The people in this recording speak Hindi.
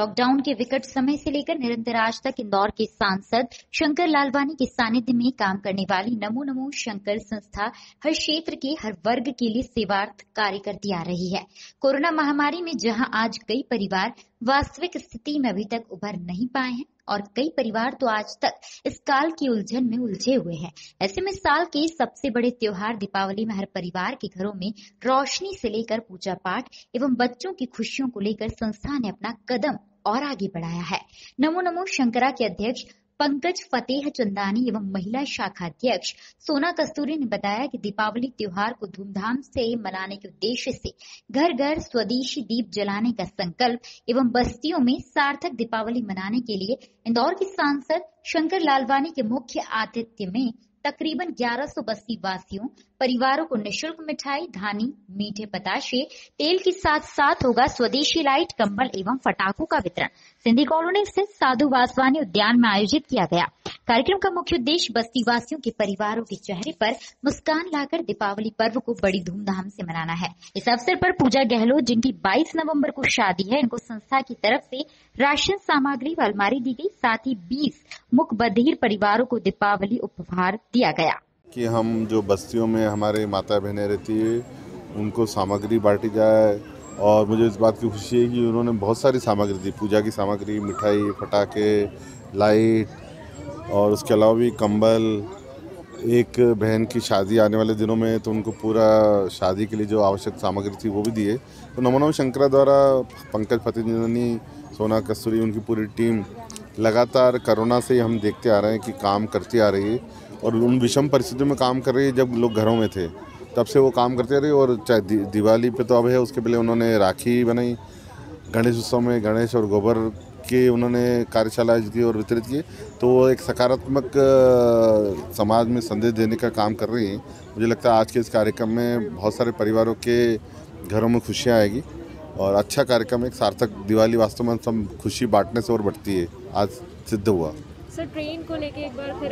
लॉकडाउन के विकट समय से लेकर निरंतर आज तक इंदौर के सांसद शंकर लालवानी के सानिध्य में काम करने वाली नमो नमो शंकर संस्था हर क्षेत्र के हर वर्ग के लिए सेवार्थ कार्य करती आ रही है। कोरोना महामारी में जहाँ आज कई परिवार वास्तविक स्थिति में अभी तक उभर नहीं पाए हैं और कई परिवार तो आज तक इस काल की उलझन में उलझे हुए हैं। ऐसे में साल के सबसे बड़े त्योहार दीपावली में हर परिवार के घरों में रोशनी से लेकर पूजा पाठ एवं बच्चों की खुशियों को लेकर संस्था ने अपना कदम और आगे बढ़ाया है। नमो नमो शंकरा के अध्यक्ष, पंकज फतेह चंदानी एवं महिला शाखा अध्यक्ष सोना कस्तूरी ने बताया कि दीपावली त्योहार को धूमधाम से मनाने के उद्देश्य से घर घर स्वदेशी दीप जलाने का संकल्प एवं बस्तियों में सार्थक दीपावली मनाने के लिए इंदौर के सांसद शंकर लालवानी के मुख्य आतिथ्य में तकरीबन 1100 बस्ती वासियों, परिवारों को निशुल्क मिठाई, धानी, मीठे पताशे, तेल के साथ साथ होगा स्वदेशी लाइट, कंबल एवं फटाकों का वितरण। सिंधी कॉलोनी स्थित साधु वासवानी उद्यान में आयोजित किया गया। कार्यक्रम का मुख्य उद्देश्य बस्ती वासियों के परिवारों के चेहरे पर मुस्कान लाकर दीपावली पर्व को बड़ी धूमधाम से मनाना है। इस अवसर पर पूजा गहलोत, जिनकी 22 नवंबर को शादी है, इनको संस्था की तरफ़ से राशन सामग्री व अलमारी दी गई, साथ ही 20 मुख बधिर परिवारों को दीपावली उपहार दिया गया। कि हम जो बस्तियों में हमारे माता बहनें रहती है, उनको सामग्री बांटी जाए और मुझे इस बात की खुशी है कि उन्होंने बहुत सारी सामग्री दी। पूजा की सामग्री, मिठाई फटाके लाइट और उसके अलावा भी कंबल, एक बहन की शादी आने वाले दिनों में तो उनको पूरा शादी के लिए जो आवश्यक सामग्री थी वो भी दिए तो नमो शंकरा द्वारा पंकज फतेहनी सोना कस्तूरी, उनकी पूरी टीम लगातार कोरोना से हम देखते आ रहे हैं कि काम करती आ रही है और उन विषम परिस्थितियों में काम कर रही है जब लोग घरों में थे, तब से वो काम करते रहे और चाहे दिवाली पे तो अब है, उसके पहले उन्होंने राखी बनाई, गणेश उत्सव में गणेश और गोबर के उन्होंने कार्यशाला आयोजित की और वितरित किए तो वो एक सकारात्मक समाज में संदेश देने का काम कर रही हैं। मुझे लगता है आज के इस कार्यक्रम में बहुत सारे परिवारों के घरों में खुशियाँ आएगी और अच्छा कार्यक्रम, एक सार्थक दिवाली वास्तव में सब खुशी बांटने से और बढ़ती है, आज सिद्ध हुआ। सर, ट्रेन को लेके एक बार फिर